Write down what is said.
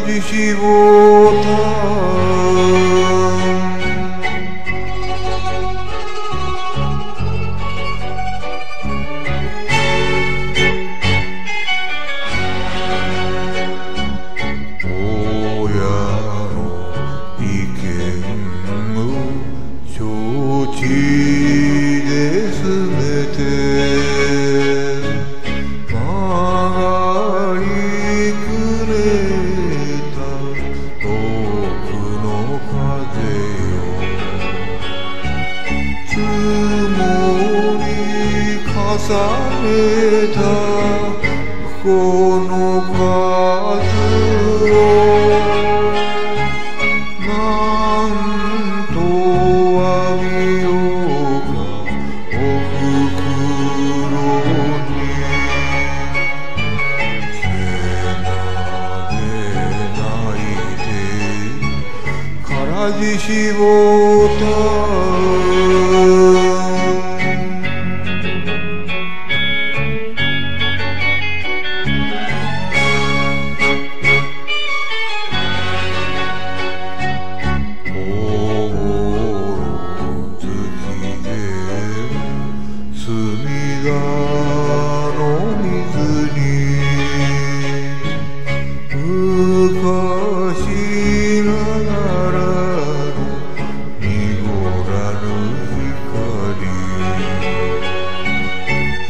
背中り重ねたこの数をなんと詫びようかおふくろに。背中で泣いてからじしぼった